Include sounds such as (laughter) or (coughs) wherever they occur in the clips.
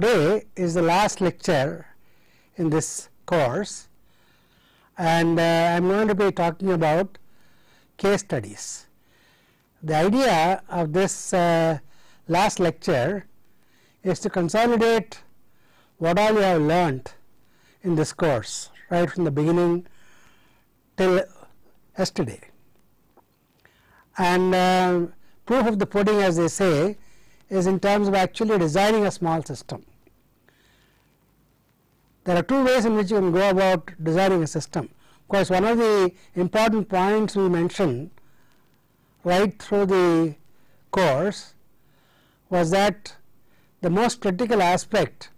Today is the last lecture in this course and uh, I am going to be talking about case studies. The idea of this uh, last lecture is to consolidate what all you have learnt in this course right from the beginning till yesterday. And uh, proof of the pudding as they say is in terms of actually designing a small system. There are two ways in which you can go about designing a system. Of course, one of the important points we mentioned right through the course was that the most critical aspect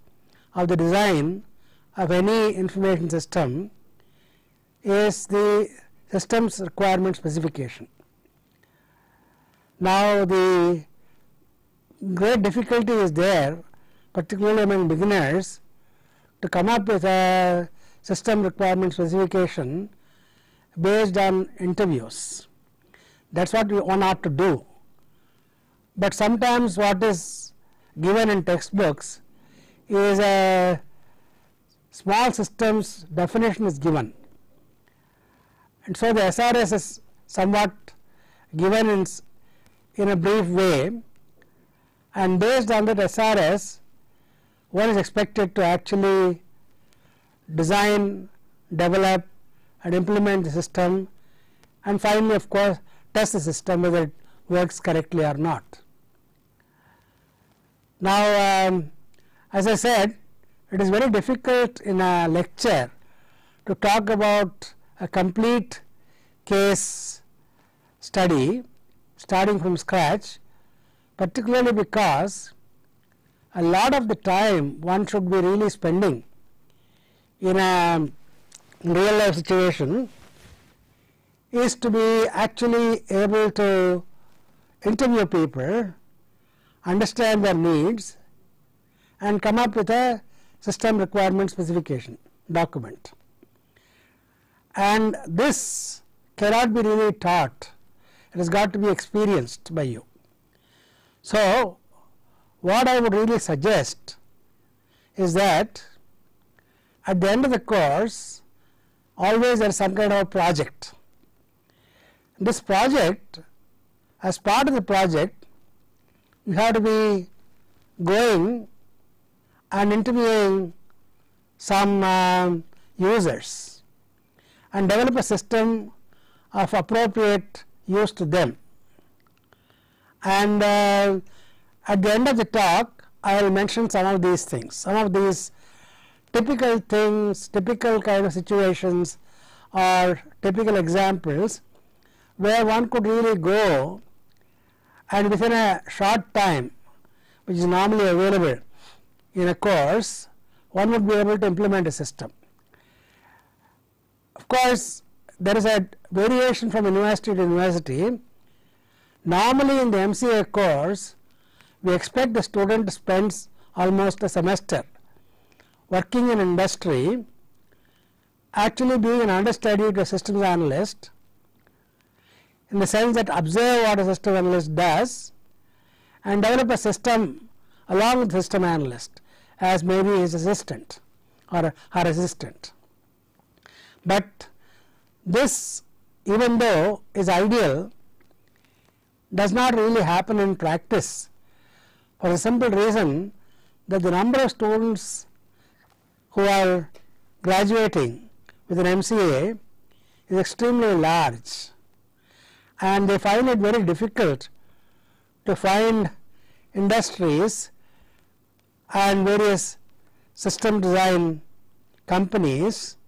of the design of any information system is the system's requirement specification. Now, the great difficulty is there particularly among beginners to come up with a system requirement specification based on interviews. That is what we one to do. But sometimes what is given in textbooks is a small systems definition is given. And so, the SRS is somewhat given in, in a brief way and based on that SRS one is expected to actually design, develop and implement the system and finally of course test the system whether it works correctly or not. Now, um, as I said it is very difficult in a lecture to talk about a complete case study starting from scratch particularly because a lot of the time one should be really spending in a real life situation is to be actually able to interview people, understand their needs and come up with a system requirement specification document. And this cannot be really taught, it has got to be experienced by you. So, what I would really suggest is that at the end of the course always there is some kind of a project. This project as part of the project you have to be going and interviewing some uh, users and develop a system of appropriate use to them. And uh, at the end of the talk I will mention some of these things, some of these typical things, typical kind of situations or typical examples where one could really go and within a short time which is normally available in a course one would be able to implement a system. Of course, there is a variation from university to university. Normally in the MCA course we expect the student spends almost a semester working in industry actually being an understudy to a systems analyst in the sense that observe what a system analyst does and develop a system along with system analyst as maybe his assistant or her assistant. But this even though is ideal does not really happen in practice for a simple reason that the number of students who are graduating with an MCA is extremely large and they find it very difficult to find industries and various system design companies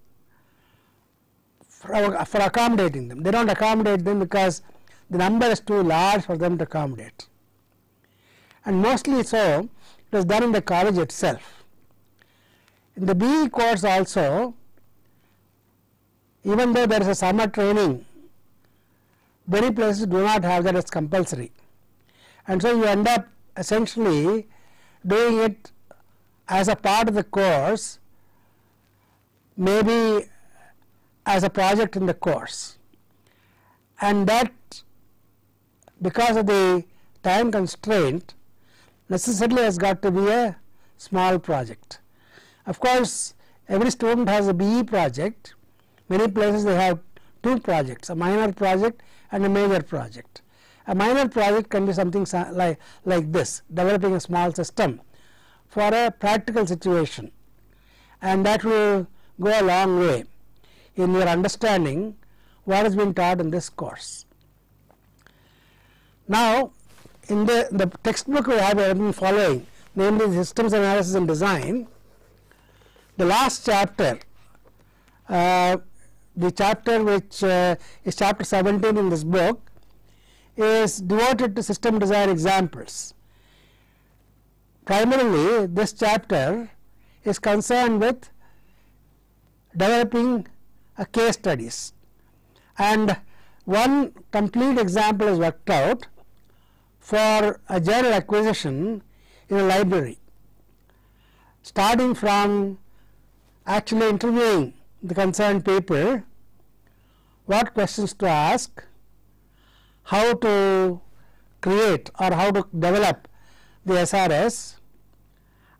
for, for accommodating them. They do not accommodate them because the number is too large for them to accommodate and mostly so it was done in the college itself. In the BE course also even though there is a summer training many places do not have that as compulsory and so you end up essentially doing it as a part of the course maybe as a project in the course and that because of the time constraint necessarily has got to be a small project. Of course, every student has a BE project. Many places they have two projects, a minor project and a major project. A minor project can be something like, like this, developing a small system for a practical situation and that will go a long way in your understanding what has been taught in this course. Now, in the, the textbook we have been following, namely systems analysis and design, the last chapter, uh, the chapter which uh, is chapter 17 in this book, is devoted to system design examples. Primarily, this chapter is concerned with developing a case studies and one complete example is worked out for a journal acquisition in a library starting from actually interviewing the concerned people what questions to ask how to create or how to develop the SRS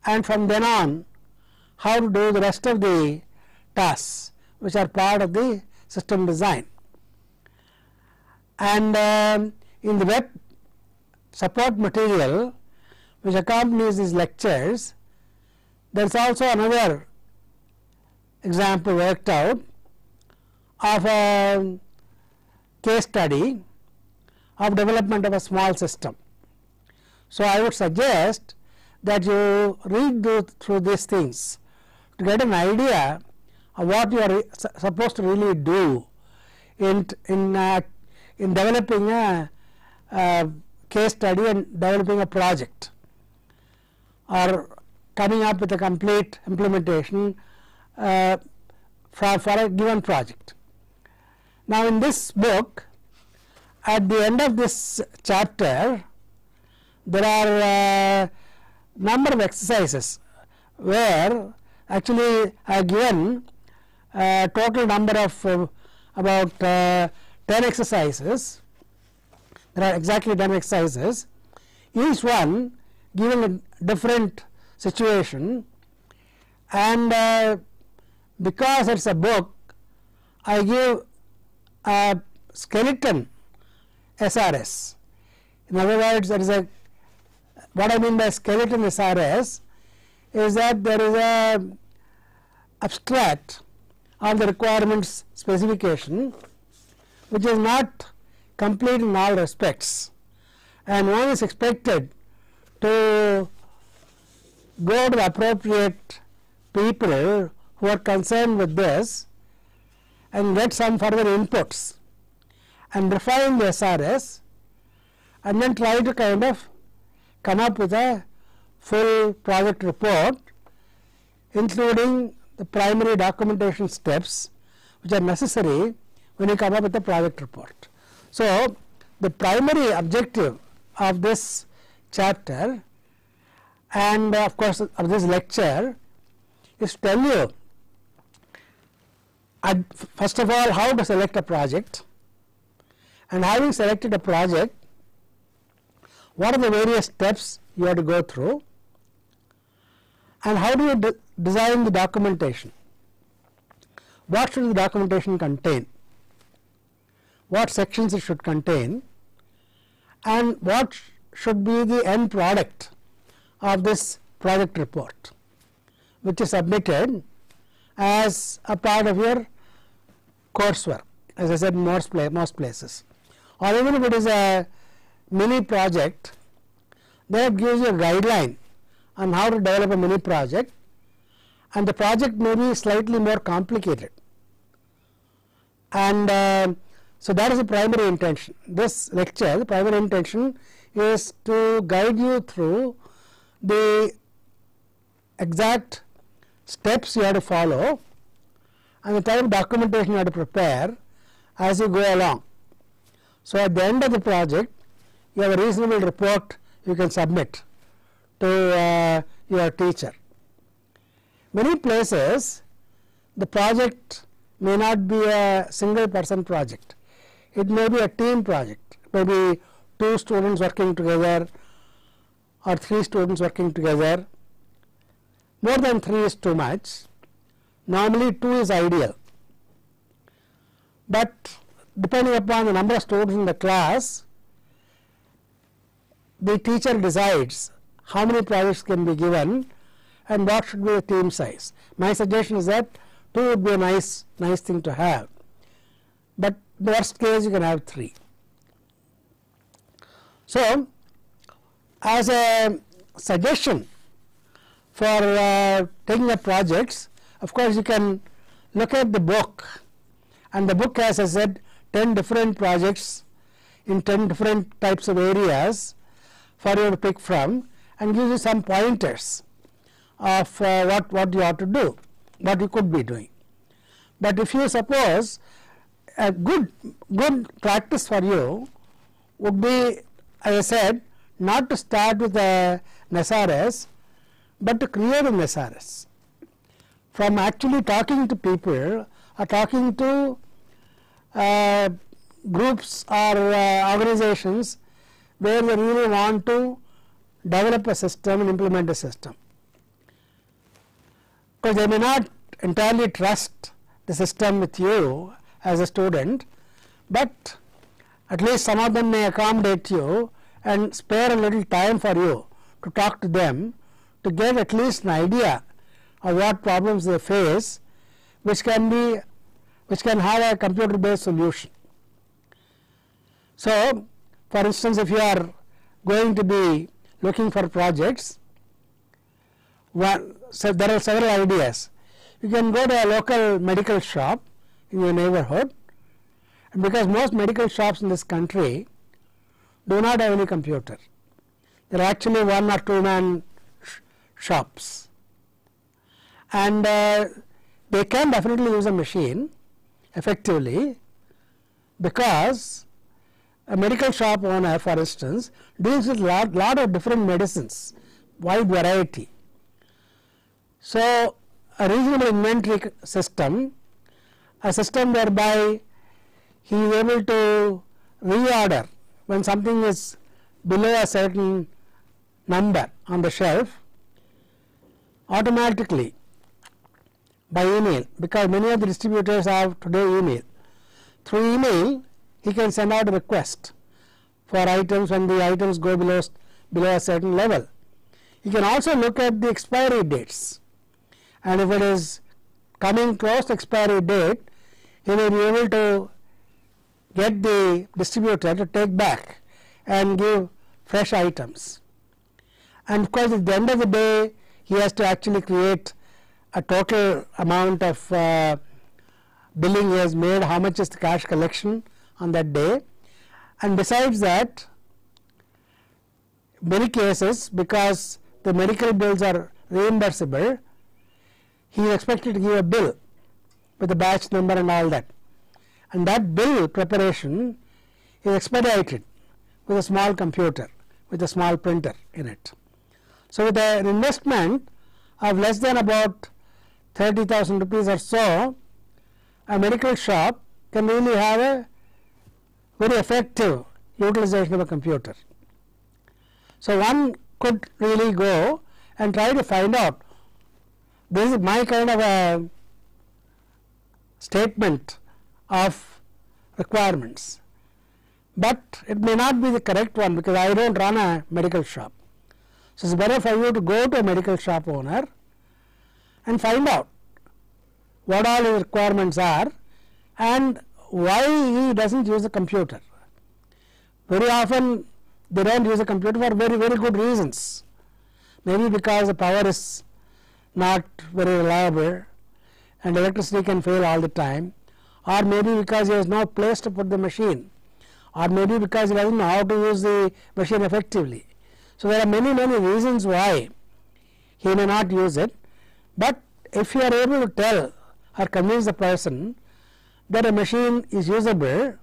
and from then on how to do the rest of the tasks which are part of the system design. And um, in the web support material which accompanies these lectures, there is also another example worked out of a case study of development of a small system. So, I would suggest that you read through these things to get an idea of what you are supposed to really do in in uh, in developing a, a, case study and developing a project or coming up with a complete implementation uh, for, for a given project. Now, in this book at the end of this chapter there are uh, number of exercises where actually I have given a total number of uh, about uh, 10 exercises. There are exactly 10 exercises. Each one given a different situation and uh, because it is a book I give a skeleton SRS. In other words, there is a what I mean by skeleton SRS is that there is a abstract of the requirements specification which is not complete in all respects and one is expected to go to the appropriate people who are concerned with this and get some further inputs and refine the SRS and then try to kind of come up with a full project report including the primary documentation steps which are necessary when you come up with a project report. So, the primary objective of this chapter and uh, of course, of this lecture is to tell you first of all how to select a project. And having selected a project what are the various steps you have to go through? And how do you de design the documentation? What should the documentation contain what sections it should contain and what should be the end product of this project report which is submitted as a part of your coursework as I said most, pla most places. Or even if it is a mini project that gives you a guideline on how to develop a mini project and the project may be slightly more complicated. And uh, so that is the primary intention. This lecture, the primary intention is to guide you through the exact steps you have to follow and the type of documentation you have to prepare as you go along. So at the end of the project, you have a reasonable report you can submit to uh, your teacher. Many places the project may not be a single person project it may be a team project, maybe two students working together or three students working together more than 3 is too much. Normally 2 is ideal. But depending upon the number of students in the class, the teacher decides how many projects can be given and what should be the team size. My suggestion is that 2 would be a nice, nice thing to have, but the worst case you can have 3. So, as a suggestion for uh, taking up projects, of course, you can look at the book and the book has, as I said, 10 different projects in 10 different types of areas for you to pick from and gives you some pointers of uh, what, what you ought to do, what you could be doing. But if you suppose a good, good practice for you would be, as I said, not to start with a NSRS, but to create a NSRS. From actually talking to people or talking to uh, groups or uh, organizations where you really want to develop a system and implement a system. Because they may not entirely trust the system with you as a student, but at least some of them may accommodate you and spare a little time for you to talk to them to get at least an idea of what problems they face which can be which can have a computer based solution. So, for instance, if you are going to be looking for projects, one, so there are several ideas. You can go to a local medical shop in your neighborhood, and because most medical shops in this country do not have any computer. There are actually one or two man sh shops, and uh, they can definitely use a machine effectively because a medical shop owner for instance deals with lot, lot of different medicines wide variety. So, a reasonable inventory system a system whereby he is able to reorder when something is below a certain number on the shelf automatically by email because many of the distributors have today email. Through email he can send out a request for items when the items go below, below a certain level. He can also look at the expiry dates and if it is coming close to expiry date he may be able to get the distributor to take back and give fresh items. And of course, at the end of the day he has to actually create a total amount of uh, billing he has made, how much is the cash collection on that day. And besides that, many cases because the medical bills are reimbursable, he is expected to give a bill with the batch number and all that. And that bill preparation is expedited with a small computer, with a small printer in it. So, with an investment of less than about 30,000 rupees or so, a medical shop can really have a very effective utilization of a computer. So, one could really go and try to find out this is my kind of a statement of requirements, but it may not be the correct one because I do not run a medical shop. So, it is better for you to go to a medical shop owner and find out what all his requirements are and why he does not use a computer. Very often they do not use a computer for very very good reasons. Maybe because the power is not very reliable and electricity can fail all the time or maybe because he has no place to put the machine or maybe because he does not know how to use the machine effectively. So, there are many many reasons why he may not use it, but if you are able to tell or convince the person that a machine is usable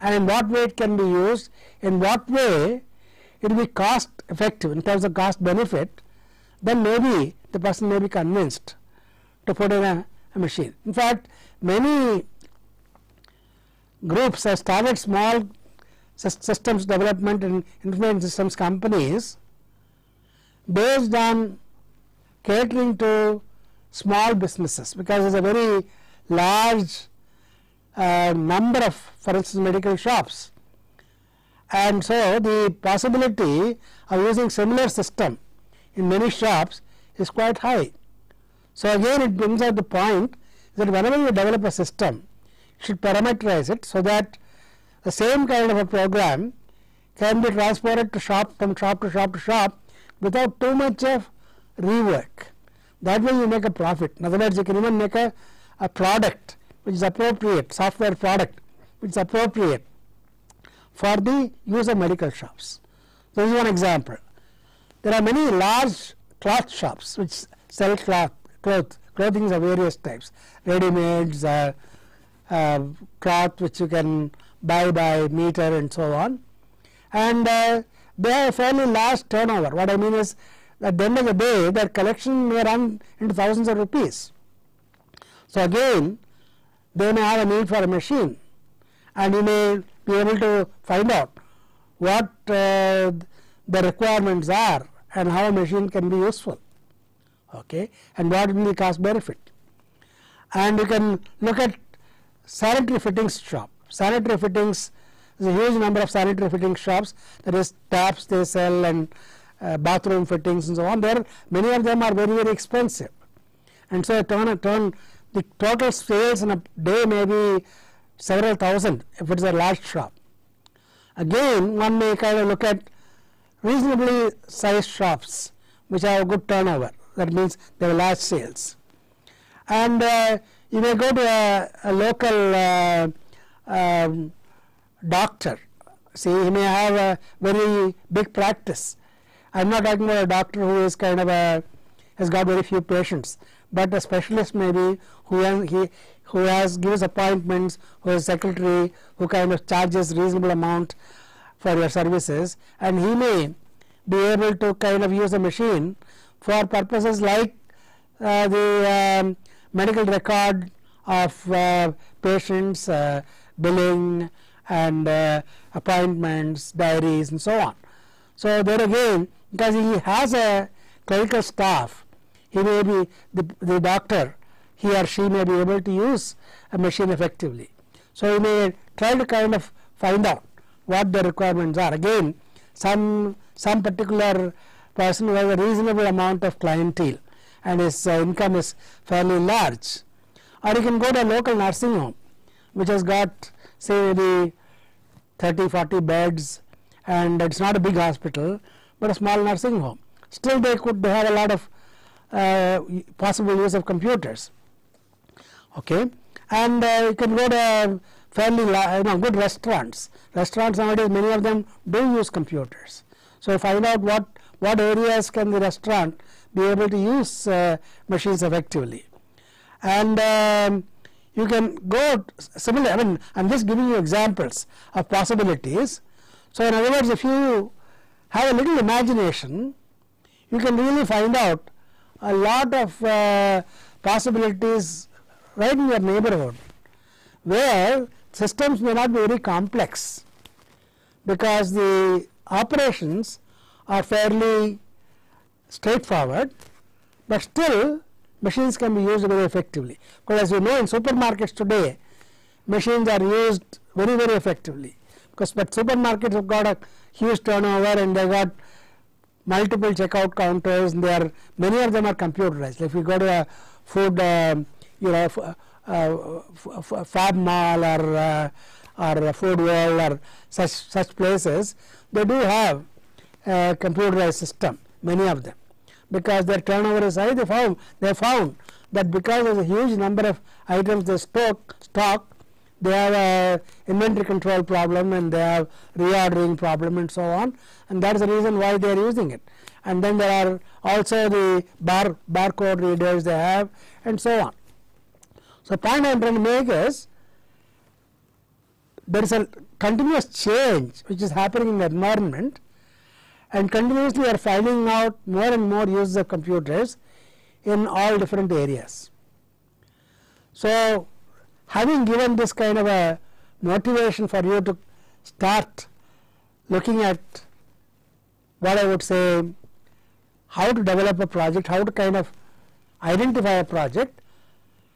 and in what way it can be used, in what way it will be cost effective in terms of cost benefit, then maybe the person may be convinced to put in a, a machine. In fact, many groups have started small systems development and information systems companies based on catering to small businesses because there is a very large uh, number of for instance medical shops and so the possibility of using similar system in many shops is quite high. So again it brings out the point that whenever you develop a system you should parameterize it so that the same kind of a program can be transported to shop from shop to shop to shop without too much of rework. That way you make a profit. In other words, you can even make a, a product which is appropriate, software product which is appropriate for the use of medical shops. So, this is one example. There are many large cloth shops which sell cloth, cloth, clothing of various types, ready-mades, uh, uh, cloth which you can buy by meter and so on. And uh, they have a fairly large turnover. What I mean is at the end of the day their collection may run into thousands of rupees. So again they may have a need for a machine and you may be able to find out what uh, the requirements are and how a machine can be useful okay? And what will be the cost benefit? And you can look at sanitary fittings shop. Sanitary fittings is a huge number of sanitary fitting shops. That is taps they sell and uh, bathroom fittings and so on. There many of them are very very expensive. And so turn turn the total sales in a day may be several thousand if it is a large shop. Again one may kind of look at reasonably sized shops which have good turnover that means they have large sales. And uh, you may go to a, a local uh, um, doctor. See he may have a very big practice. I am not talking about a doctor who is kind of a has got very few patients but a specialist maybe who has, he who has gives appointments who is secretary who kind of charges reasonable amount for your services. And he may be able to kind of use a machine for purposes like uh, the um, medical record of uh, patients uh, billing and uh, appointments, diaries and so on. So, there again because he has a clinical staff, he may be the, the doctor, he or she may be able to use a machine effectively. So, he may try to kind of find out what the requirements are. Again, some, some particular person who has a reasonable amount of clientele and his uh, income is fairly large. Or you can go to a local nursing home which has got say the 30 40 beds and it is not a big hospital but a small nursing home. Still they could have a lot of uh, possible use of computers. Okay? And uh, you can go to fairly you know good restaurants. Restaurants nowadays many of them do use computers. So find out what what areas can the restaurant be able to use uh, machines effectively and um, you can go similar I mean I am just giving you examples of possibilities. So, in other words if you have a little imagination you can really find out a lot of uh, possibilities right in your neighborhood where systems may not be very complex because the operations are fairly straightforward, but still machines can be used very effectively. Because as you know in supermarkets today machines are used very very effectively. Because but supermarkets have got a huge turnover and they got multiple checkout counters and they are many of them are computerized. If you go to a food uh, you know uh, fab mall or uh, or food world or such such places they do have computerized system many of them because their turnover is high they found they found that because of the huge number of items they stock stock they have a inventory control problem and they have reordering problem and so on and that is the reason why they are using it and then there are also the bar barcode readers they have and so on. So, point I am trying to make is there is a continuous change which is happening in the environment and continuously are finding out more and more uses of computers in all different areas. So, having given this kind of a motivation for you to start looking at what I would say how to develop a project, how to kind of identify a project.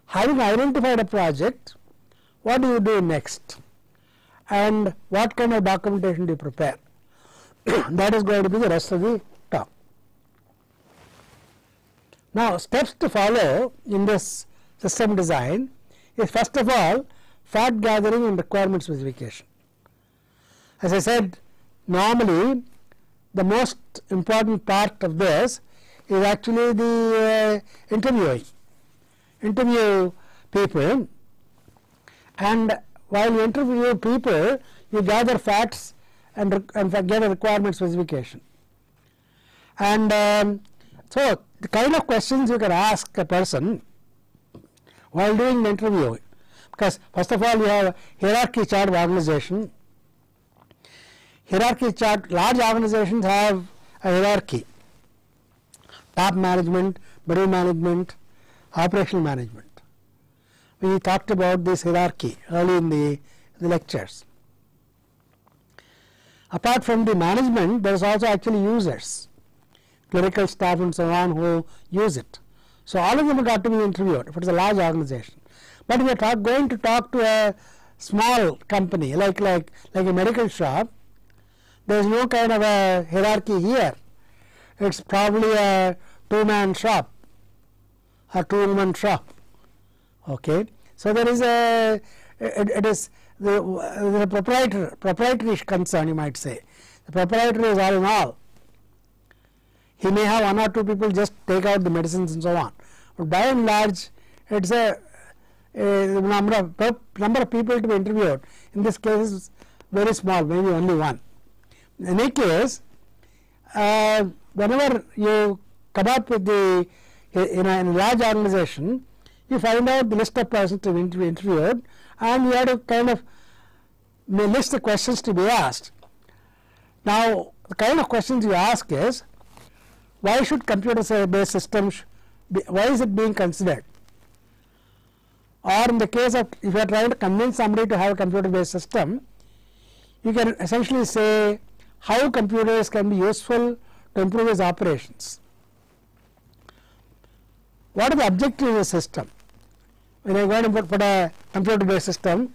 Having identified a project, what do you do next? And what kind of documentation do you prepare? (coughs) that is going to be the rest of the talk. Now, steps to follow in this system design is first of all fact gathering and requirement specification. As I said, normally the most important part of this is actually the uh, interviewing. Interview people and while you interview people you gather facts and, and get a requirement specification. And um, so the kind of questions you can ask a person while doing the interview because first of all you have hierarchy chart of organization hierarchy chart, large organizations have a hierarchy, top management, middle management, operational management. We talked about this hierarchy early in the, the lectures. Apart from the management, there is also actually users, clerical staff and so on who use it. So, all of them got to be interviewed if it is a large organization. But we are going to talk to a small company like, like, like a medical shop, there is no kind of a hierarchy here. It is probably a two man shop, a two woman shop. Okay. So, there is a it, it is the, the proprietor proprietary concern you might say. The proprietor is all in all. He may have one or two people just take out the medicines and so on. But by and large, it is a, a number of number of people to be interviewed. In this case, is very small, maybe only one. In any case, uh, whenever you come up with the in a, in a, large organization, you find out the list of persons to be interviewed and you have to kind of list the questions to be asked. Now, the kind of questions you ask is why should computer based systems be, why is it being considered? Or in the case of if you are trying to convince somebody to have a computer based system, you can essentially say how computers can be useful to improve its operations. What are the objectives of the system? When I am going to put a computer based system,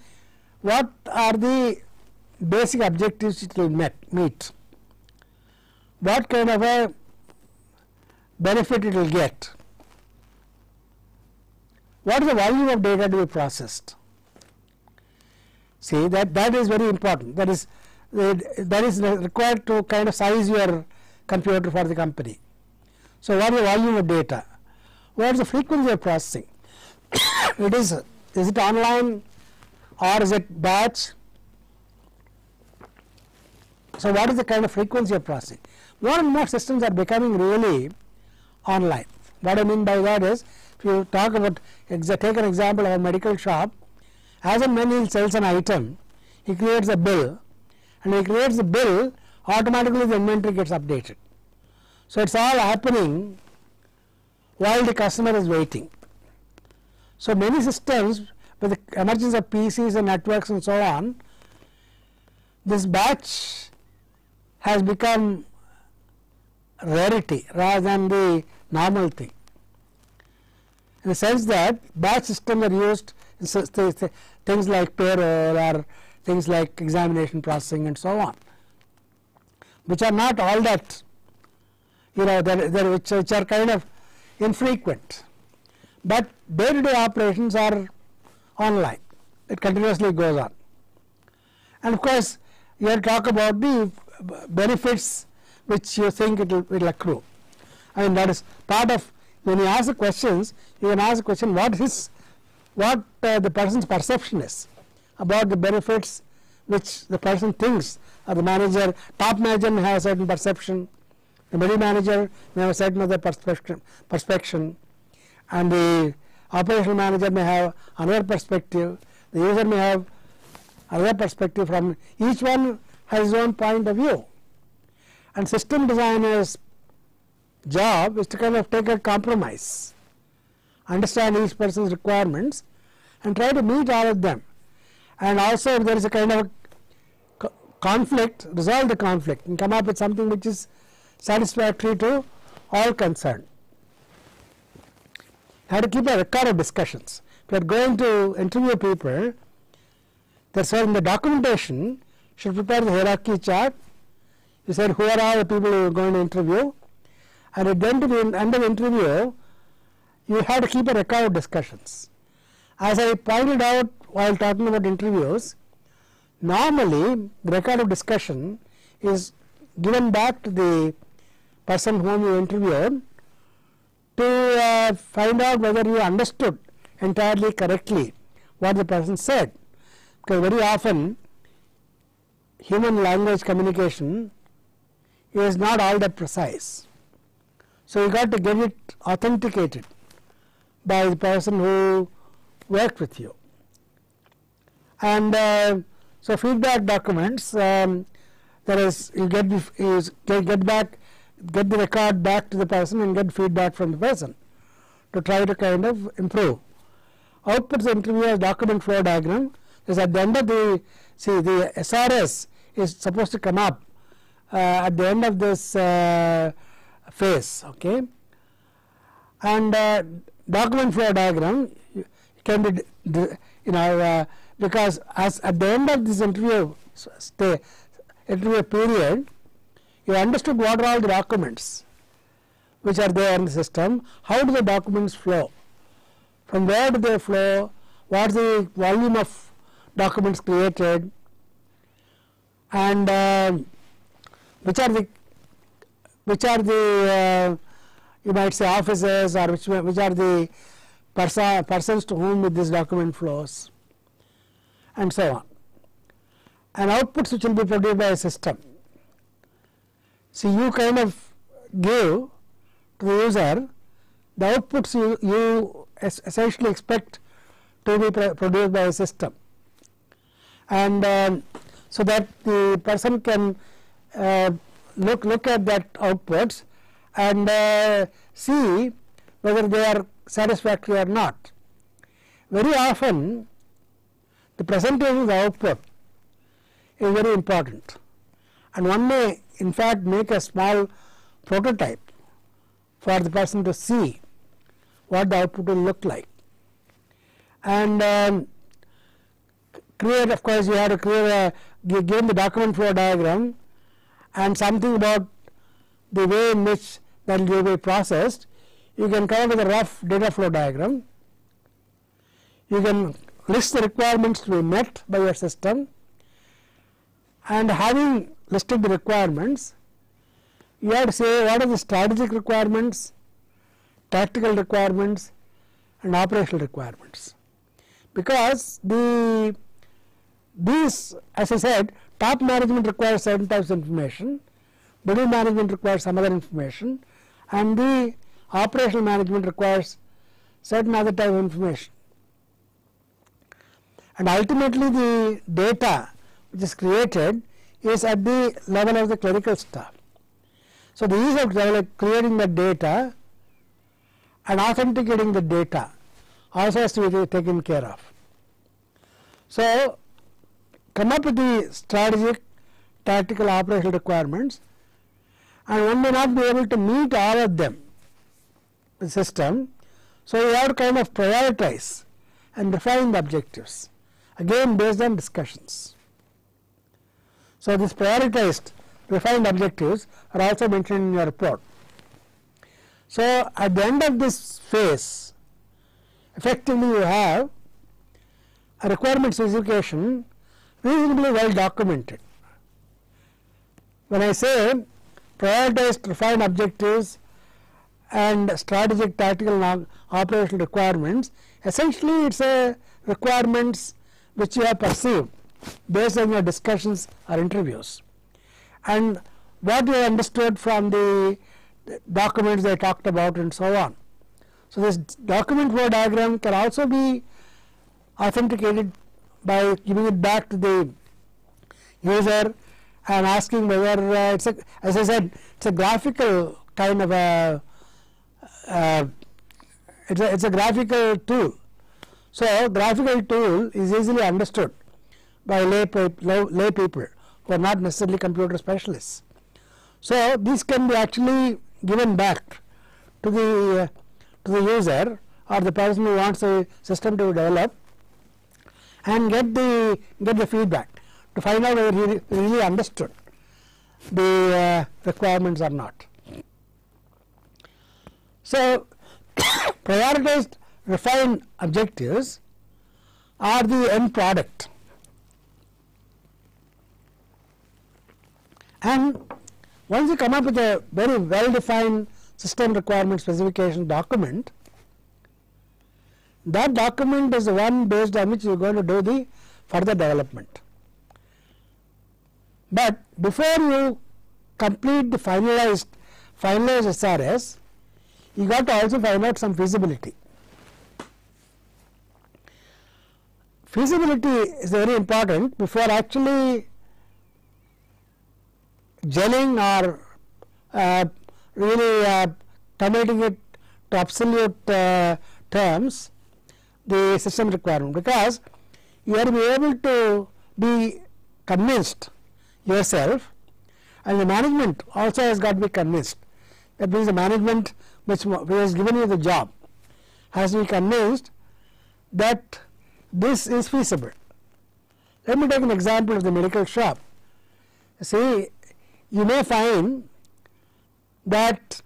what are the basic objectives it will met, meet? What kind of a benefit it will get? What is the volume of data to be processed? See that that is very important. That is that is required to kind of size your computer for the company. So, what is the volume of data? What is the frequency of processing? It is is it online or is it batch? So, what is the kind of frequency of processing? More and more systems are becoming really online. What I mean by that is, if you talk about take an example of a medical shop, as and when he sells an item, he creates a bill and he creates the bill automatically the inventory gets updated. So, it is all happening while the customer is waiting. So, many systems with the emergence of PCs and networks and so on, this batch has become rarity rather than the normal thing. In the sense that batch systems are used in things like payroll or things like examination processing and so on, which are not all that you know they're, they're which, which are kind of infrequent, but day to day operations are online, it continuously goes on. And of course, you talk about the benefits which you think it will, accrue. I mean that is part of when you ask the questions, you can ask the question what is what uh, the person's perception is about the benefits which the person thinks or the manager, top manager may have a certain perception, the middle manager may have a certain other perspective, perspective and the operational manager may have another perspective, the user may have another perspective from each one has his own point of view. And system designer's job is to kind of take a compromise, understand each person's requirements and try to meet all of them and also if there is a kind of a conflict resolve the conflict and come up with something which is satisfactory to all concerned. You have to keep a record of discussions. If you are going to interview people, that's why in the documentation should prepare the hierarchy chart. You said who are all the people you are going to interview, and at the end of the end of the interview, you have to keep a record of discussions. As I pointed out while talking about interviews, normally the record of discussion is given back to the person whom you interviewed to uh, find out whether you understood entirely correctly what the person said. Because very often human language communication is not all that precise. So, you got to get it authenticated by the person who worked with you. And uh, so, feedback documents um, that is you get, get, get back get the record back to the person and get feedback from the person to try to kind of improve. Outputs interview as document flow diagram is at the end of the see the SRS is supposed to come up uh, at the end of this uh, phase okay and uh, document flow diagram can be you know uh, because as at the end of this interview stay interview period you understood what are all the documents which are there in the system. How do the documents flow? From where do they flow? What is the volume of documents created? And uh, which are the which are the uh, you might say offices or which which are the perso persons to whom this document flows? And so on. And outputs which will be produced by a system. See you kind of give to the user the outputs you, you essentially expect to be produced by a system and um, so that the person can uh, look look at that outputs and uh, see whether they are satisfactory or not. Very often the presentation of the output is very important and one may in fact make a small prototype for the person to see what the output will look like. And um, create of course you have to create a the document flow diagram and something about the way in which that will be processed. You can come up with a rough data flow diagram. You can list the requirements to be met by your system. And having listed the requirements you have to say what are the strategic requirements tactical requirements and operational requirements because the these as I said top management requires certain types of information, middle management requires some other information and the operational management requires certain other type of information. And ultimately the data which is created is at the level of the clerical staff. So, the ease of creating the data and authenticating the data also has to be taken care of. So, come up with the strategic, tactical, operational requirements and one may not be able to meet all of them the system. So, you have to kind of prioritize and define the objectives again based on discussions. So, these prioritized refined objectives are also mentioned in your report. So, at the end of this phase effectively you have a requirement specification reasonably well documented. When I say prioritized refined objectives and strategic tactical operational requirements, essentially it is a requirements which you have perceived based on your discussions or interviews and what you understood from the documents they talked about and so on. So, this document flow diagram can also be authenticated by giving it back to the user and asking whether uh, it's a as I said it's a graphical kind of a uh, it's a it's a graphical tool. So, graphical tool is easily understood by lay, lay, people who are not necessarily computer specialists. So, this can be actually given back to the to the user or the person who wants a system to develop and get the get the feedback to find out whether he really understood the uh, requirements or not. So, (coughs) prioritized refined objectives are the end product and once you come up with a very well defined system requirement specification document that document is the one based on which you are going to do the further development. But before you complete the finalized finalized SRS, you got to also find out some feasibility. Feasibility is very important before actually gelling or uh, really uh, converting it to absolute uh, terms the system requirement because you have to be able to be convinced yourself and the management also has got to be convinced that means the management which, which has given you the job has to be convinced that this is feasible. Let me take an example of the medical shop. See, you may find that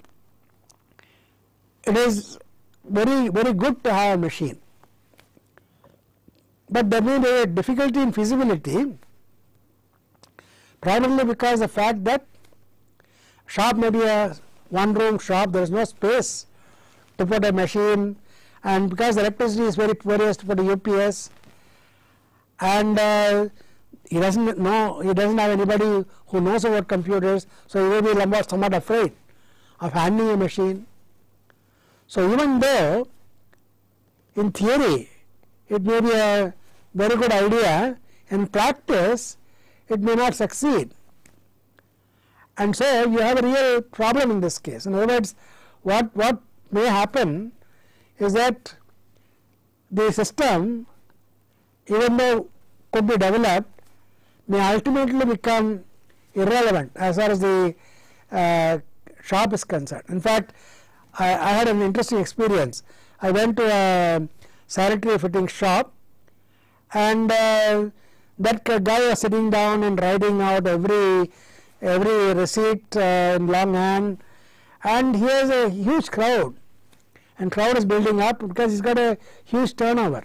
it is very very good to have a machine, but there may be a difficulty in feasibility primarily because the fact that shop may be a one room shop there is no space to put a machine and because the electricity is very poor to put a UPS and uh, he doesn't know he doesn't have anybody who knows about computers so he may be somewhat afraid of handling a machine. So even though in theory it may be a very good idea in practice it may not succeed. And so you have a real problem in this case. In other words, what, what may happen is that the system, even though could be developed, may ultimately become irrelevant as far as the uh, shop is concerned. In fact, I, I, had an interesting experience. I went to a sanitary fitting shop and uh, that guy was sitting down and writing out every every receipt uh, in longhand and he has a huge crowd and crowd is building up because he's got a huge turnover.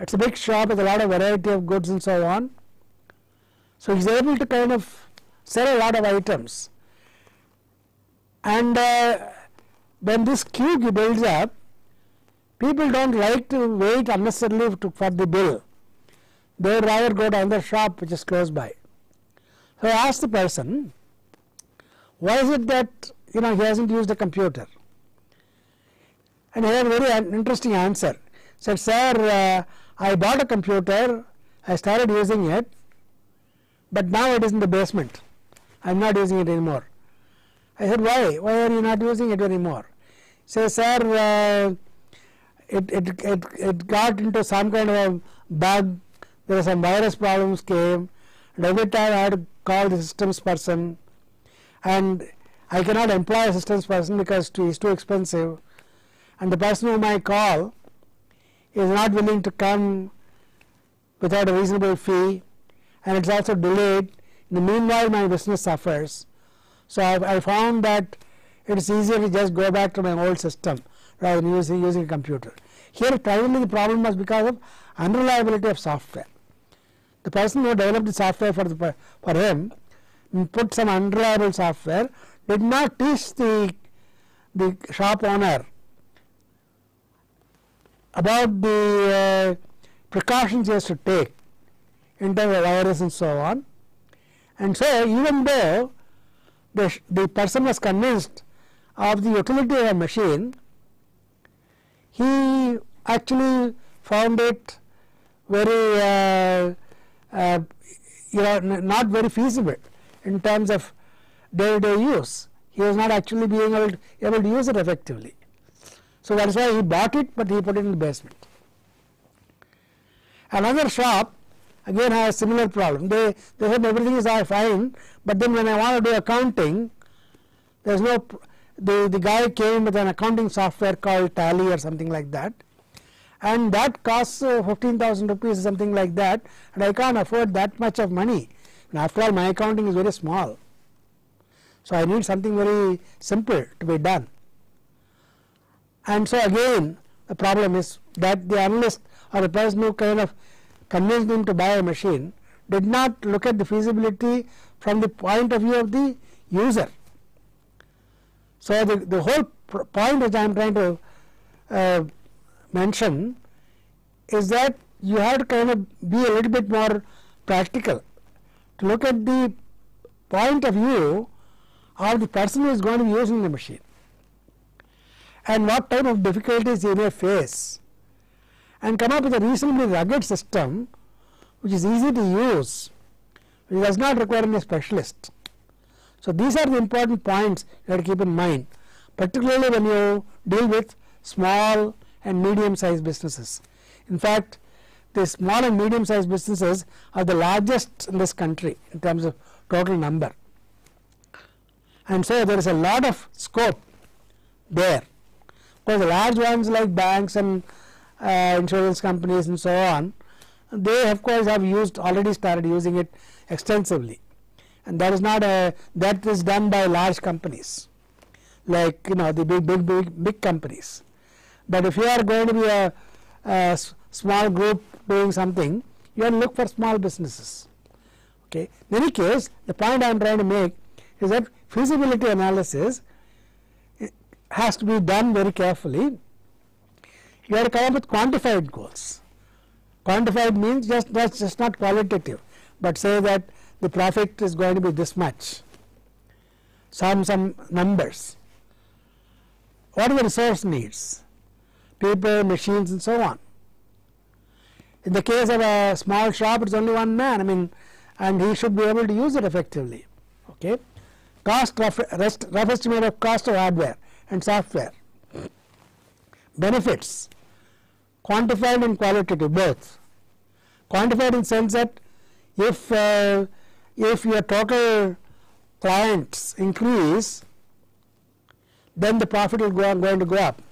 It's a big shop with a lot of variety of goods and so on. So he's able to kind of sell a lot of items. And uh, when this queue builds up, people don't like to wait unnecessarily to, for the bill they would rather go to another shop which is close by. So I asked the person, why is it that you know he hasn't used a computer? And he had a very interesting answer. Said, sir, uh, I bought a computer, I started using it, but now it is in the basement. I am not using it anymore. I said, why? Why are you not using it anymore? He says, sir, uh, it, it, it, it got into some kind of a bug there were some virus problems came and every time I had to call the systems person and I cannot employ a systems person because he is too expensive and the person whom I call is not willing to come without a reasonable fee and it is also delayed. In the meanwhile my business suffers. So I, I found that it is easier to just go back to my old system rather than using, using a computer. Here primarily the problem was because of unreliability of software the person who developed the software for, the, for him put some unreliable software did not teach the, the shop owner about the uh, precautions he has to take in terms of and so on. And so, even though the, the person was convinced of the utility of a machine, he actually found it very uh, uh, you know not very feasible in terms of day to day use. He was not actually being able to, able to use it effectively. So that is why he bought it, but he put it in the basement. Another shop again has similar problem. They they said everything is fine, but then when I want to do accounting, there is no the, the guy came with an accounting software called Tally or something like that and that costs uh, 15,000 rupees something like that and I can't afford that much of money and after all my accounting is very small. So, I need something very simple to be done and so again the problem is that the analyst or the person who kind of convinced him to buy a machine did not look at the feasibility from the point of view of the user. So, the, the whole point which I am trying to uh, mention is that you have to kind of be a little bit more practical to look at the point of view of the person who is going to be using the machine and what type of difficulties he may face and come up with a reasonably rugged system which is easy to use which does not require any specialist. So, these are the important points you have to keep in mind particularly when you deal with small and medium sized businesses. In fact, the small and medium sized businesses are the largest in this country in terms of total number and so there is a lot of scope there because the large ones like banks and uh, insurance companies and so on they of course have used already started using it extensively. And that is not a that is done by large companies like you know the big big big big companies. But if you are going to be a, a small group doing something you have to look for small businesses. Okay? In any case the point i am trying to make is that feasibility analysis has to be done very carefully. You have to come up with quantified goals. Quantified means just that's just not qualitative, but say that the profit is going to be this much. Some some numbers. What are the resource needs? People, machines, and so on. In the case of a small shop, it's only one man. I mean, and he should be able to use it effectively. Okay. Cost rough, rough estimate of cost of hardware and software. Benefits quantified and qualitative both. Quantified in sense that if uh, if your total clients increase, then the profit will go going to go up.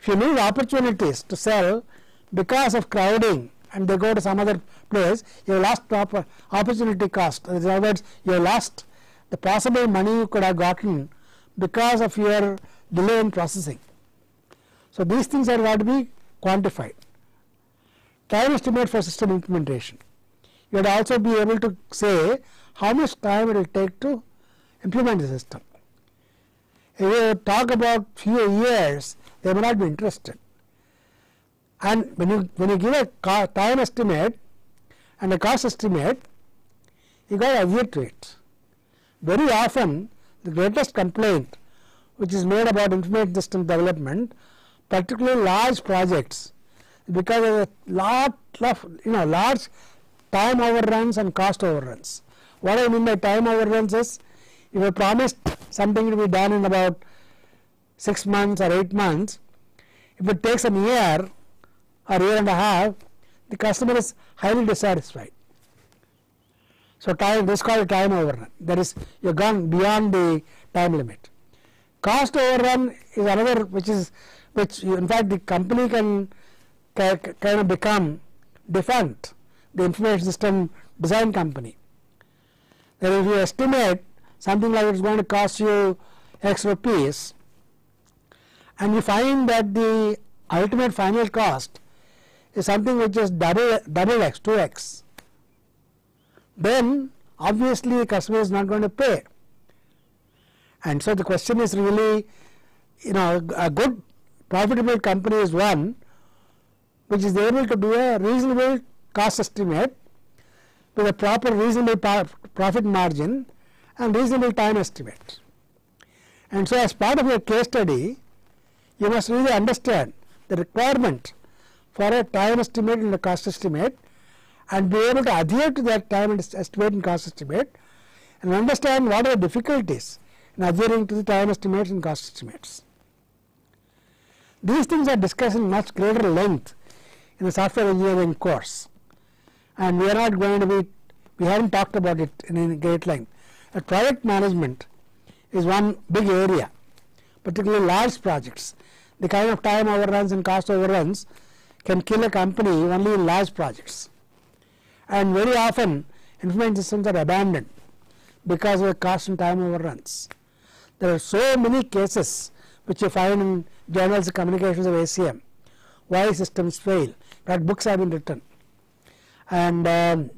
If you lose opportunities to sell because of crowding and they go to some other place, you lost opportunity cost. In other words, you lost the possible money you could have gotten because of your delay in processing. So, these things are got to be quantified. Time estimate for system implementation. You would also be able to say how much time it will take to implement the system. If you talk about few years, they may not be interested. And when you when you give a time estimate and a cost estimate, you got to adhere to it. Very often, the greatest complaint which is made about information system development, particularly large projects, because of a lot of you know large time overruns and cost overruns. What I mean by time overruns is if I promised something to be done in about 6 months or 8 months, if it takes a year or year and a half, the customer is highly dissatisfied. So, time this is called time overrun that is you have gone beyond the time limit. Cost overrun is another which is which in fact the company can kind of become defunct, the information system design company. That if you estimate something like it's going to cost you x rupees and you find that the ultimate final cost is something which is double double x 2x then obviously the customer is not going to pay and so the question is really, you know, a good profitable company is one which is able to do a reasonable cost estimate with a proper reasonable profit margin and reasonable time estimate. And so as part of your case study, you must really understand the requirement for a time estimate and a cost estimate and be able to adhere to that time estimate and cost estimate and understand what are the difficulties in adhering to the time estimates and cost estimates. These things are discussed in much greater length in the software engineering course and we are not going to be, we have not talked about it in any great length. A project management is one big area, particularly large projects. The kind of time overruns and cost overruns can kill a company only in large projects. And very often information systems are abandoned because of the cost and time overruns. There are so many cases which you find in journals communications of ACM why systems fail. Fact, books have been written. And um,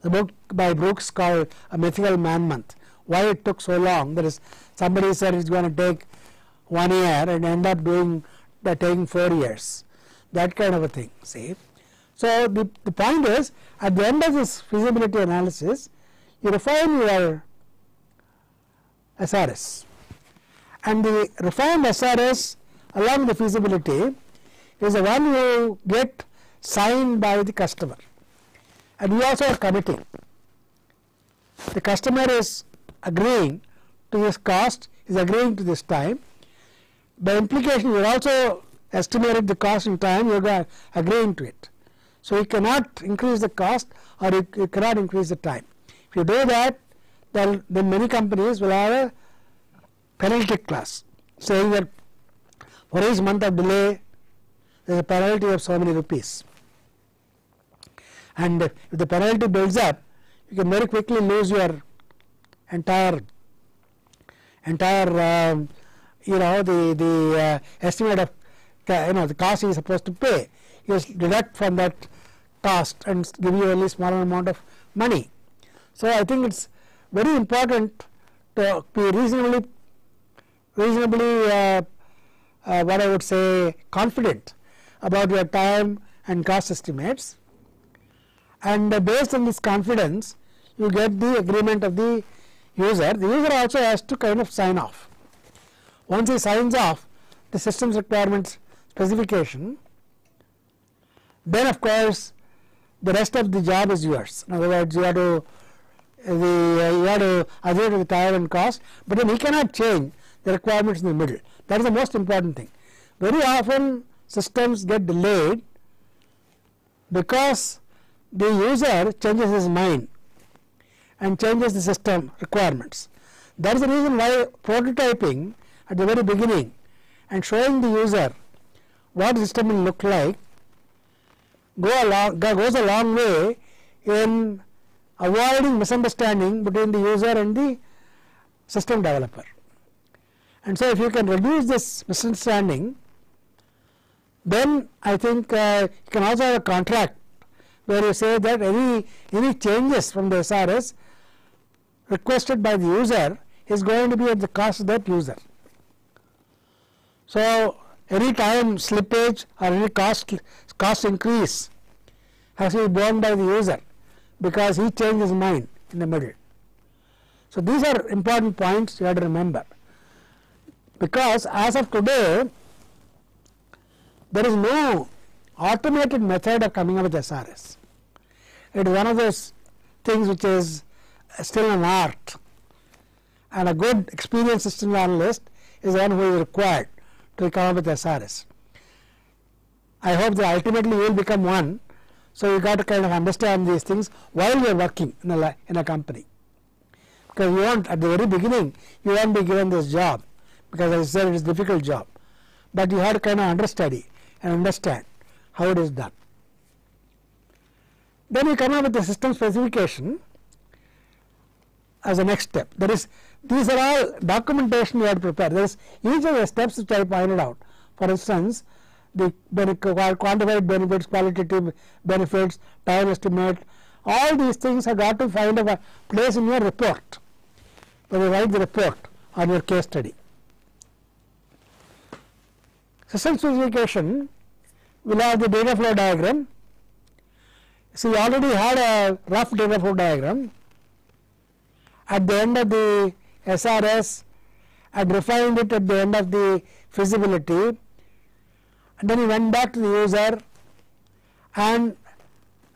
the book by Brooks called A Mythical Man Month. Why it took so long? There is somebody said it's going to take one year and end up doing the taking four years. That kind of a thing. See. So the, the point is at the end of this feasibility analysis, you refine your SRS. And the refined SRS along the feasibility is the one you get signed by the customer and you also are committing. The customer is agreeing to this cost, is agreeing to this time. By implication, you are also estimated the cost in time, you are agreeing to it. So, you cannot increase the cost or you, you cannot increase the time. If you do that, then, then many companies will have a penalty clause saying that for each month of delay, there is a penalty of so many rupees and if the penalty builds up you can very quickly lose your entire entire uh, you know the the uh, estimate of you know the cost you are supposed to pay you deduct from that cost and give you only smaller amount of money. So, I think it is very important to be reasonably reasonably uh, uh, what I would say confident about your time and cost estimates and based on this confidence you get the agreement of the user. The user also has to kind of sign off. Once he signs off the systems requirements specification, then of course the rest of the job is yours. In other words, you have to the uh, you have to adhere to the time and cost, but then he cannot change the requirements in the middle. That is the most important thing. Very often systems get delayed because the user changes his mind and changes the system requirements. That is the reason why prototyping at the very beginning and showing the user what the system will look like go along, goes a long way in avoiding misunderstanding between the user and the system developer. And so, if you can reduce this misunderstanding, then I think uh, you can also have a contract where you say that any any changes from the SRS requested by the user is going to be at the cost of that user. So, any time slippage or any cost cost increase has to be borne by the user because he changed his mind in the middle. So, these are important points you have to remember because as of today there is no automated method of coming up with SRS it is one of those things which is still an art and a good experienced system analyst is one who is required to come up with SRS. I hope that ultimately you will become one. So, you got to kind of understand these things while you are working in a, in a company because you won't at the very beginning you won't be given this job because as I said it is a difficult job, but you have to kind of understudy and understand how it is done. Then you come up with the system specification as a next step. That is, these are all documentation you have to prepare. There is each of the steps which I pointed out. For instance, the quantified benefits, qualitative benefits, time estimate, all these things have got to find a place in your report when you write the report on your case study. System specification will have the data flow diagram so, we already had a rough data flow diagram. At the end of the SRS, I refined it at the end of the feasibility and then we went back to the user and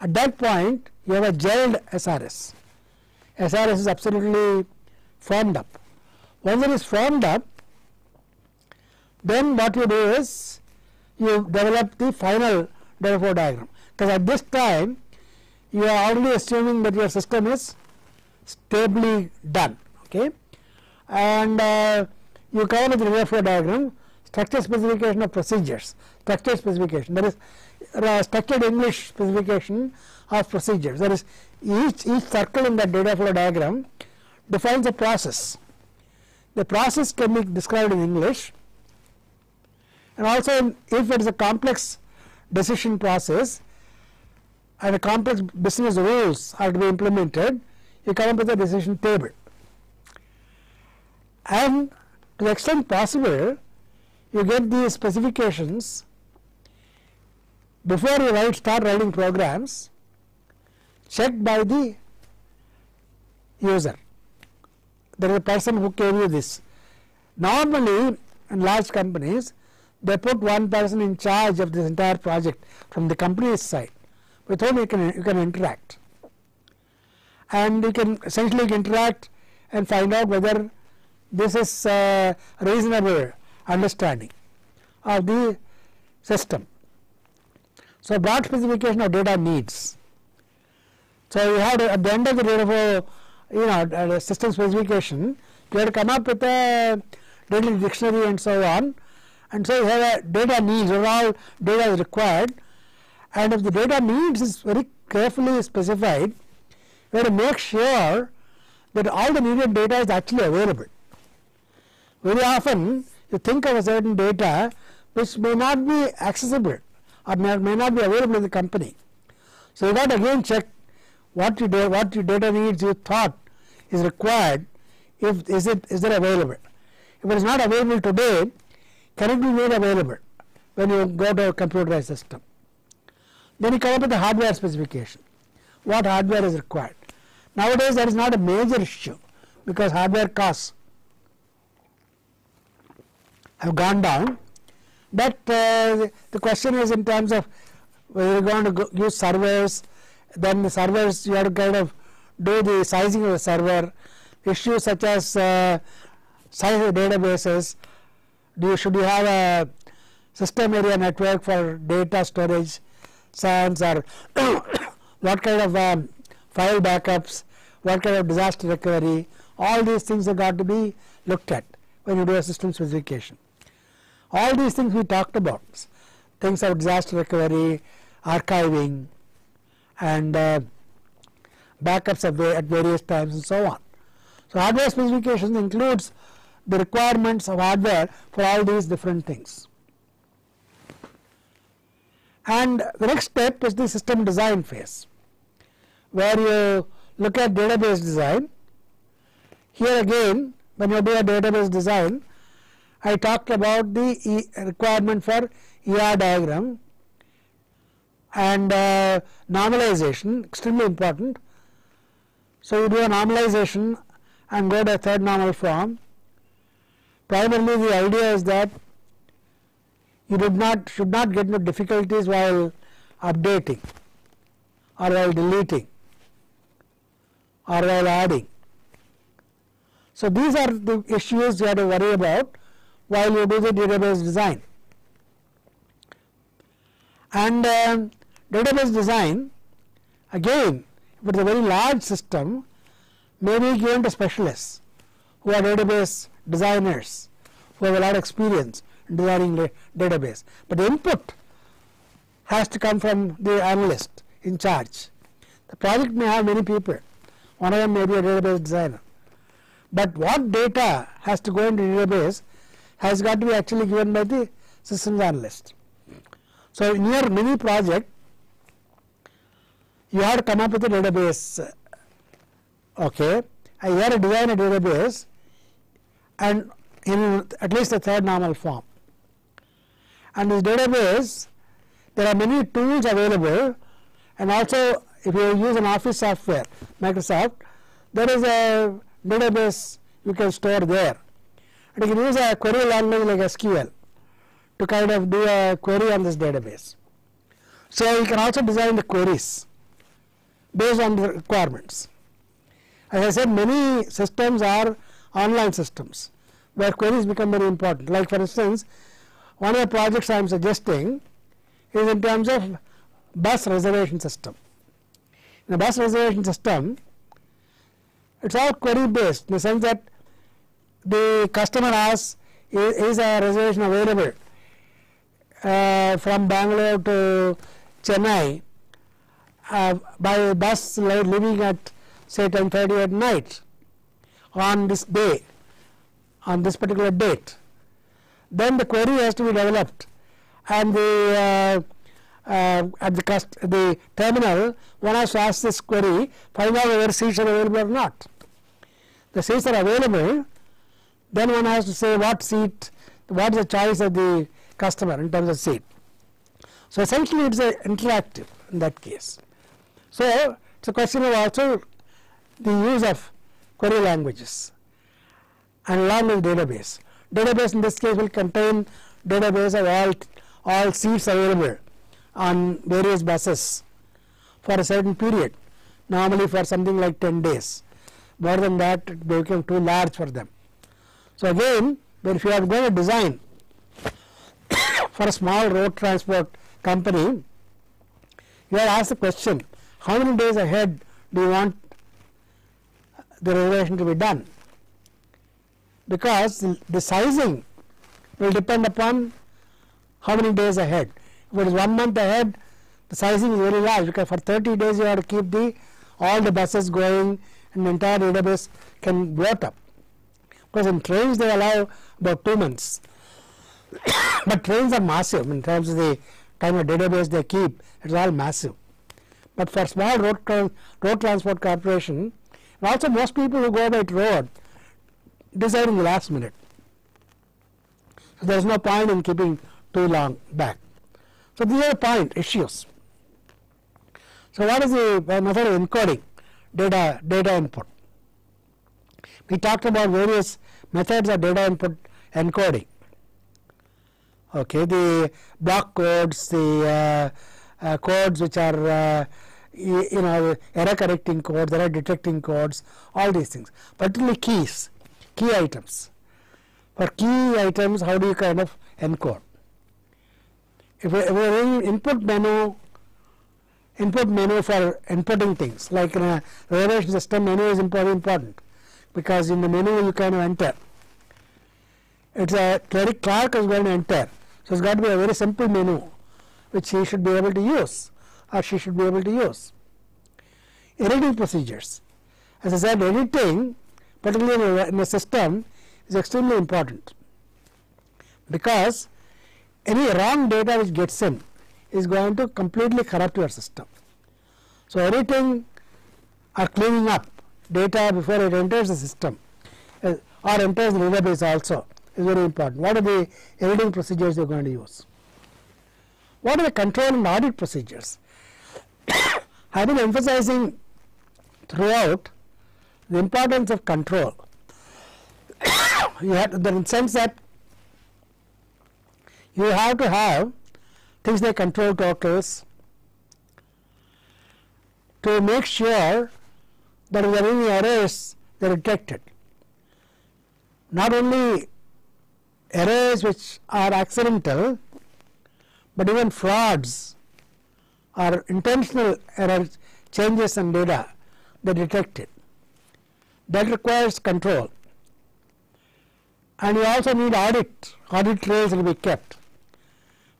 at that point you have a gelled SRS. SRS is absolutely formed up. Once it is formed up, then what you do is you develop the final data flow diagram because at this time you are already assuming that your system is stably done okay and uh, you come with the data flow diagram, structure specification of procedures, structure specification. There is uh, structured English specification of procedures. There is each each circle in that data flow diagram defines a process. The process can be described in English and also if it is a complex decision process and a complex business rules are to be implemented, you come up with a decision table. And to the extent possible, you get the specifications before you write start writing programs checked by the user. There is a person who gave you this. Normally, in large companies, they put one person in charge of this entire project from the company's side with whom you can, you can interact. And you can essentially interact and find out whether this is uh, reasonable understanding of the system. So, broad specification of data needs. So, you had at the end of the data flow, you know, system specification, you had to come up with a data dictionary and so on. And so, you data needs, or all data is required. And if the data needs is very carefully specified, we have to make sure that all the needed data is actually available. Very often, you think of a certain data which may not be accessible or may, not be available in the company. So, you got to again check what you what your data needs you thought is required if is it is it available. If it is not available today, can it be made available when you go to a computerized system? Then you come up with the hardware specification. What hardware is required? Nowadays, that is not a major issue because hardware costs have gone down. But uh, the question is in terms of whether you're going to use servers, then the servers you have to kind of do the sizing of the server, issues such as uh, size of databases, do you, should you have a system area network for data storage, SANs or (coughs) what kind of um, file backups, what kind of disaster recovery, all these things have got to be looked at when you do a system specification. All these things we talked about, things of disaster recovery, archiving and uh, backups at various times and so on. So, hardware specifications includes the requirements of hardware for all these different things. And the next step is the system design phase, where you look at database design. Here again, when you do a database design, I talked about the requirement for ER diagram and uh, normalization extremely important. So, you do a normalization and go to a third normal form. Primarily the idea is that you did not should not get into difficulties while updating or while deleting or while adding. So, these are the issues you have to worry about while you do the database design. And uh, database design again if it is a very large system may be given to specialists who are database designers who have a lot of experience in designing the database. But the input has to come from the analyst in charge. The project may have many people, one of them may be a database designer. But what data has to go into database has got to be actually given by the systems analyst. So, in your mini project, you have to come up with a database. Okay, I to design a database and in at least the third normal form. And this database, there are many tools available, and also if you use an office software, Microsoft, there is a database you can store there and you can use a query language like SQL to kind of do a query on this database. So, you can also design the queries based on the requirements. As I said many systems are online systems where queries become very important like for instance one of the projects I am suggesting is in terms of bus reservation system. In a bus reservation system it is all query based in the sense that the customer asks is, is a reservation available uh, from Bangalore to Chennai uh, by bus leaving at say 10:30 at night on this day on this particular date. Then the query has to be developed and the uh, uh, at the the terminal one has to ask this query find out whether seats are available or not. The seats are available then one has to say what seat what is the choice of the customer in terms of seat. So essentially it's a interactive in that case. So it's a question of also the use of query languages and along with database. Database in this case will contain database of all all seats available on various buses for a certain period normally for something like 10 days. More than that it become too large for them. So again if you are going to design (coughs) for a small road transport company you have asked the question how many days ahead do you want the reservation to be done because the sizing will depend upon how many days ahead. If it is one month ahead, the sizing is very large because for 30 days you have to keep the all the buses going and the entire database can bloat up. Because in trains they allow about two months, (coughs) but trains are massive in terms of the kind of database they keep. It's all massive. But for small road road transport corporation, and also most people who go by road decide in the last minute. So there is no point in keeping too long back. So these are the point issues. So what is the method of encoding data data input? We talked about various methods of data input encoding. Okay, the block codes, the uh, uh, codes which are uh, you, know error correcting codes, error detecting codes, all these things. Particularly keys, key items. For key items, how do you kind of encode? if we are in input menu input menu for inputting things like in a reservation system menu is very important because in the menu you can enter it's a cleric clerk is going to enter so it's got to be a very simple menu which he should be able to use or she should be able to use editing procedures as I said editing particularly in a system is extremely important because any wrong data which gets in is going to completely corrupt your system. So, editing or cleaning up data before it enters the system uh, or enters the database also is very important. What are the editing procedures you are going to use? What are the control and audit procedures? (coughs) I have been emphasizing throughout the importance of control. (coughs) you have the sense that you have to have things like control totals to make sure that if there are any errors they are detected. Not only errors which are accidental, but even frauds or intentional errors, changes in data they are detected. That requires control. And you also need audit, audit trails will be kept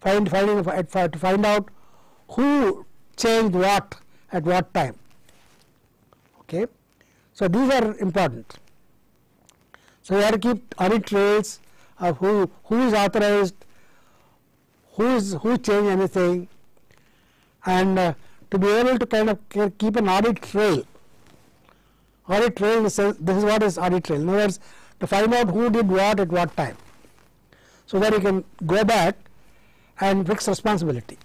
find finding to find out who changed what at what time. Okay. So, these are important. So, you have to keep audit trails of who who is authorized, who is who changed anything, and uh, to be able to kind of keep an audit trail. Audit trail this is, this is what is audit trail. In other words, to find out who did what at what time, so that you can go back and fix responsibility.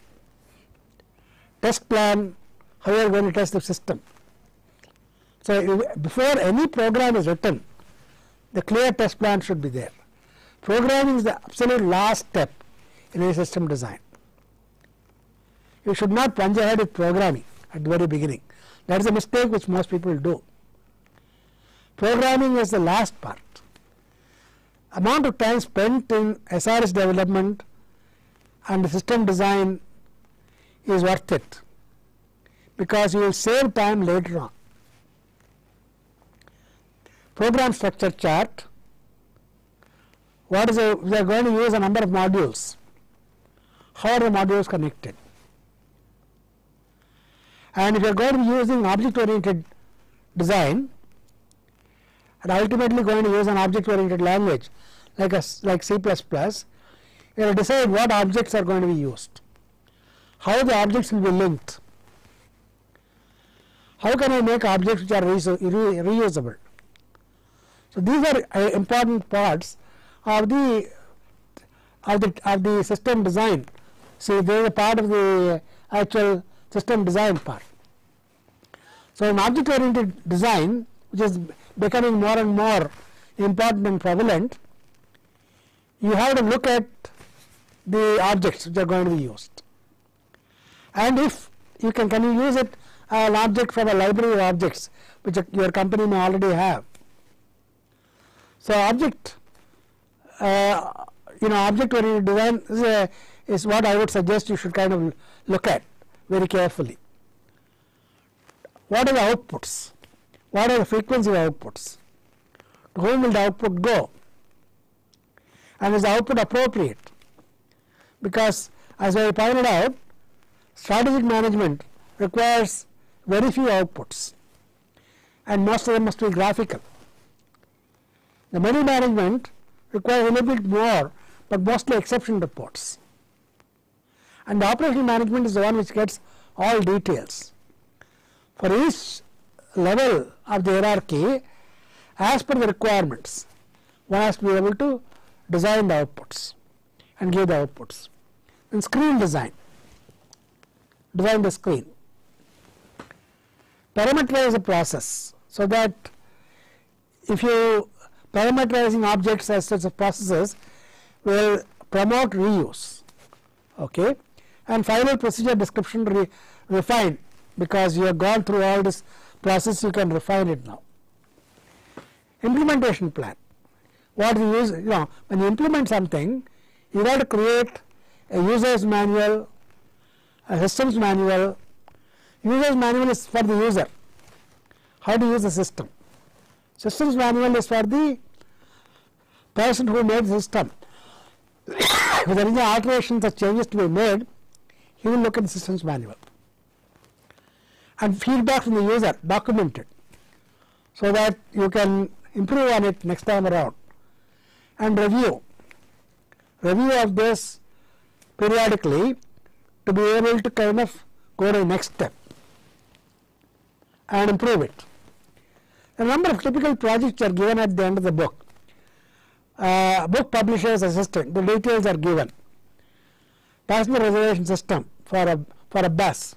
Test plan, how you are going to test the system. So, before any program is written, the clear test plan should be there. Programming is the absolute last step in a system design. You should not plunge ahead with programming at the very beginning. That is a mistake which most people do. Programming is the last part. Amount of time spent in SRS development and system design is worth it because you will save time later on. Program structure chart, what is a, we are going to use a number of modules. How are the modules connected? And if you are going to be using object oriented design and ultimately going to use an object oriented language like a, like C++, you to decide what objects are going to be used, how the objects will be linked, how can I make objects which are reusable. So, these are uh, important parts of the of the of the system design. See, there is a part of the actual system design part. So, in object oriented design, which is becoming more and more important and prevalent, you have to look at the objects which are going to be used. And if you can, can you use it an object from a library of objects which your company may already have. So, object uh, you know object oriented design is, a, is what I would suggest you should kind of look at very carefully. What are the outputs? What are the frequency outputs? To whom will the output go? And is the output appropriate? Because as I pointed out, strategic management requires very few outputs and most of them must be graphical. The menu management requires a little bit more but mostly exception reports and the operational management is the one which gets all details. For each level of the hierarchy as per the requirements. One has to be able to design the outputs and give the outputs. And screen design, design the screen. Parameterize a process so that if you parameterizing objects as such of processes will promote reuse okay? And final procedure description re refine because you have gone through all this process you can refine it now implementation plan what you use you know when you implement something you have to create a user's manual a systems manual User's manual is for the user, how to use the system. Systems manual is for the person who made the system. (coughs) if there is any alterations or changes to be made, he will look at the systems manual. And feedback from the user documented so that you can improve on it next time around. And review, review of this periodically to be able to kind of go to the next step and improve it. A number of typical projects are given at the end of the book. Uh, book publisher's assistant, the details are given. Passenger reservation system for a, for a bus.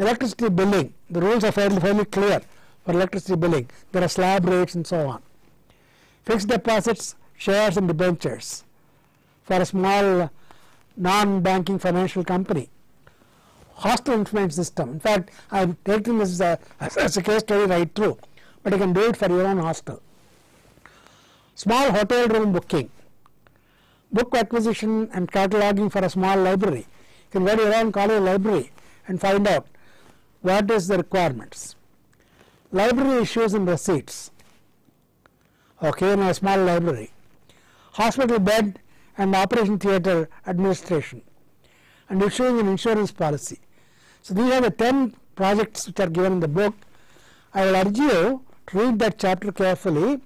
Electricity billing, the rules are fairly, fairly clear for electricity billing. There are slab rates and so on. Fixed deposits, shares and debentures for a small non-banking financial company hostel information system. In fact, I am taking this as a, as a case study right through, but you can do it for your own hostel. Small hotel room booking, book acquisition and cataloging for a small library. You can go to your own college library and find out what is the requirements. Library issues and receipts, okay, in a small library. Hospital bed and operation theatre administration and issuing an insurance policy. So, these are the 10 projects which are given in the book. I will urge you to read that chapter carefully,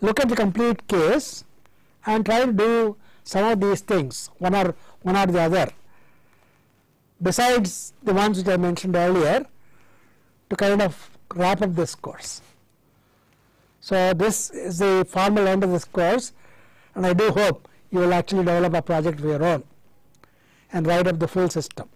look at the complete case and try to do some of these things, one or, one or the other, besides the ones which I mentioned earlier to kind of wrap up this course. So, this is the formal end of this course and I do hope you will actually develop a project of your own and write up the full system.